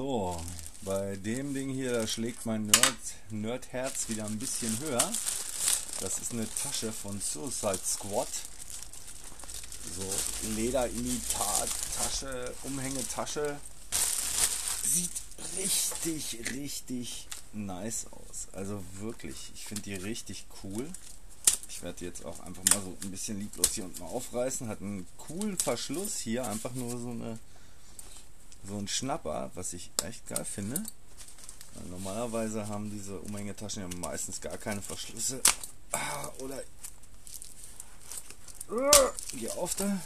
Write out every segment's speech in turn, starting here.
So, bei dem Ding hier, da schlägt mein Nerd, Nerdherz wieder ein bisschen höher. Das ist eine Tasche von Suicide Squad. So Lederimitat, Tasche, Umhängetasche. Sieht richtig, richtig nice aus. Also wirklich, ich finde die richtig cool. Ich werde die jetzt auch einfach mal so ein bisschen lieblos hier unten aufreißen. Hat einen coolen Verschluss hier, einfach nur so eine so ein Schnapper, was ich echt geil finde. Normalerweise haben diese Umhängetaschen ja meistens gar keine Verschlüsse. Ah, oder geh auf da.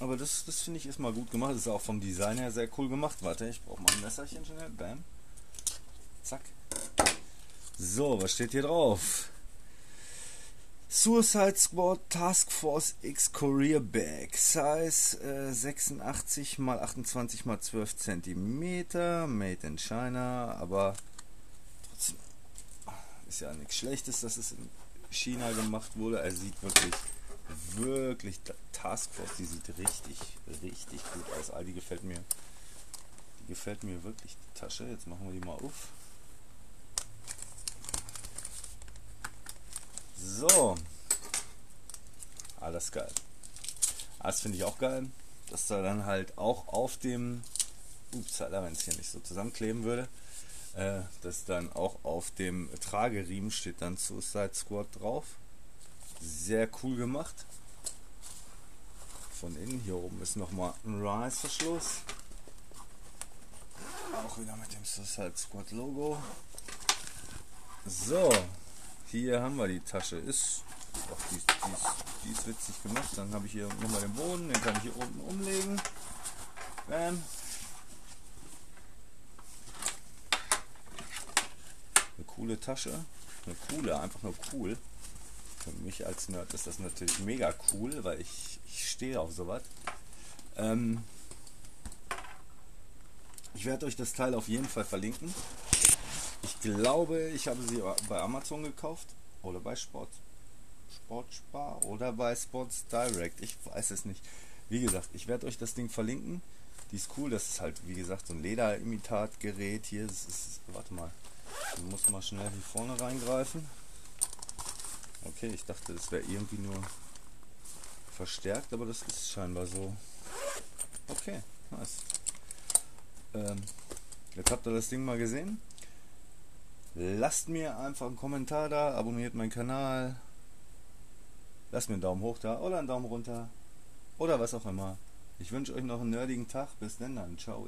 Aber das, das finde ich ist mal gut gemacht. Das ist auch vom Design her sehr cool gemacht. Warte, ich brauche mal ein Messerchen schnell. Bam. Zack. So, was steht hier drauf? Suicide Squad Task Force X Career Bag. Size äh, 86 x 28 x 12 cm. Made in China. Aber trotzdem ist ja nichts Schlechtes, dass es in China gemacht wurde. Er sieht wirklich, wirklich Task Force. Die sieht richtig, richtig gut aus. All die gefällt mir. Die gefällt mir wirklich die Tasche. Jetzt machen wir die mal auf. So. Alles geil. Das finde ich auch geil. Dass da dann halt auch auf dem. Ups, wenn es hier nicht so zusammenkleben würde. Äh, dass dann auch auf dem Trageriemen steht dann Suicide Squad drauf. Sehr cool gemacht. Von innen. Hier oben ist nochmal ein Reißverschluss. Auch wieder mit dem Suicide Squad Logo. So, hier haben wir die Tasche. Ist, doch, die, die, ist, die ist witzig gemacht. Dann habe ich hier nochmal den Boden, den kann ich hier unten umlegen. Bam. Eine coole Tasche. Eine coole, einfach nur cool. Für mich als Nerd ist das natürlich mega cool, weil ich, ich stehe auf sowas. Ähm, ich werde euch das Teil auf jeden Fall verlinken. Glaube, ich habe sie bei Amazon gekauft oder bei Sport. Sportspar oder bei Sports Direct. Ich weiß es nicht. Wie gesagt, ich werde euch das Ding verlinken. Die ist cool. Das ist halt, wie gesagt, so ein Lederimitatgerät hier. Das ist, warte mal. Ich muss mal schnell hier vorne reingreifen. Okay, ich dachte, das wäre irgendwie nur verstärkt, aber das ist scheinbar so. Okay, nice. Ähm, jetzt habt ihr das Ding mal gesehen. Lasst mir einfach einen Kommentar da, abonniert meinen Kanal, lasst mir einen Daumen hoch da oder einen Daumen runter oder was auch immer. Ich wünsche euch noch einen nerdigen Tag. Bis dann, dann. Ciao.